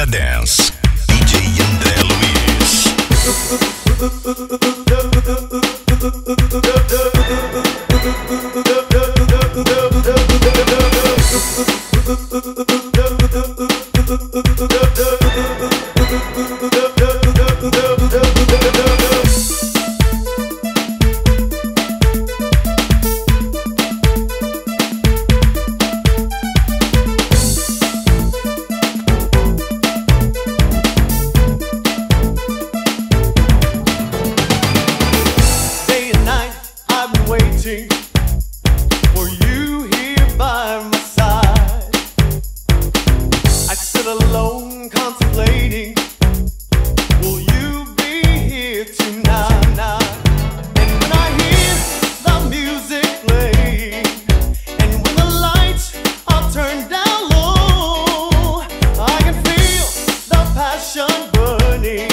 Bahia Dance. DJ André Luiz. alone contemplating Will you be here tonight? And when I hear the music play And when the lights are turned down low I can feel the passion burning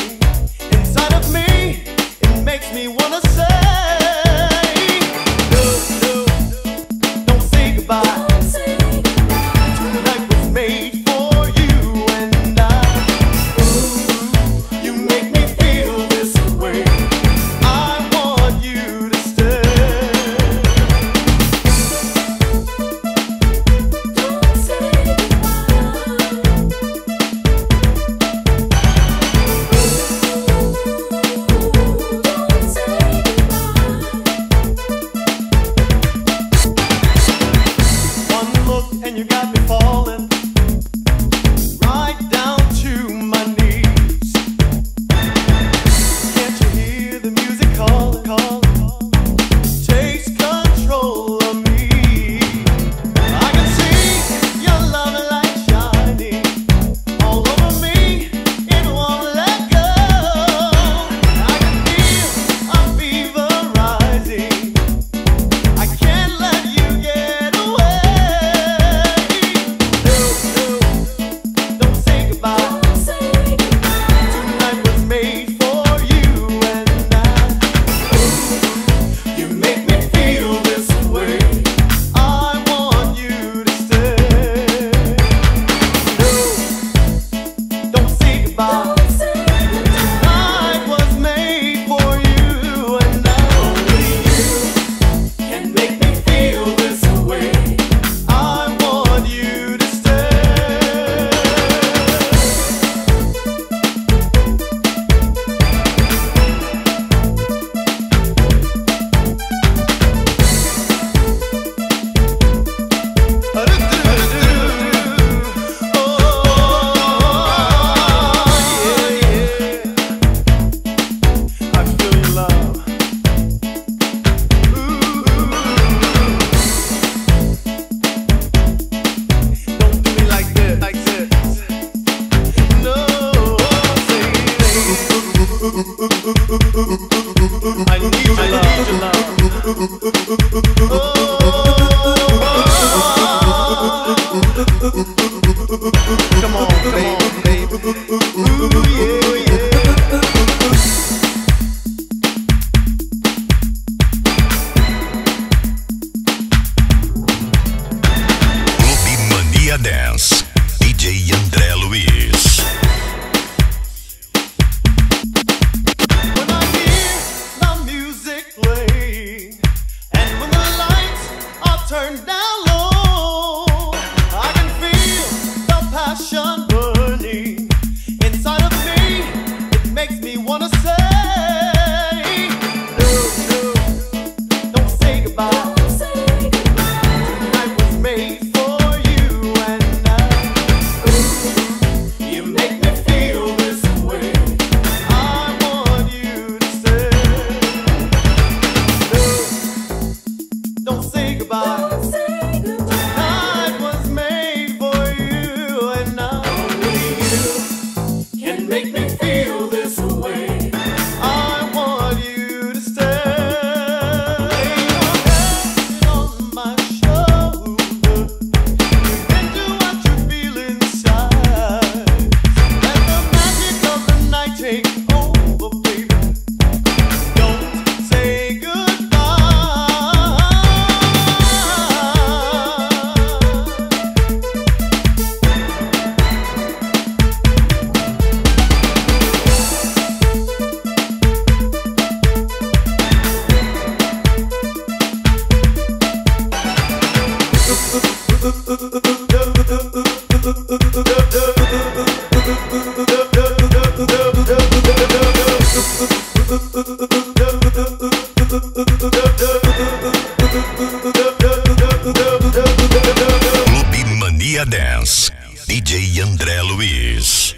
Inside of me, it makes me wanna say I need your love. Oh, oh, oh. oh, oh, oh. Dance. DJ André Luiz.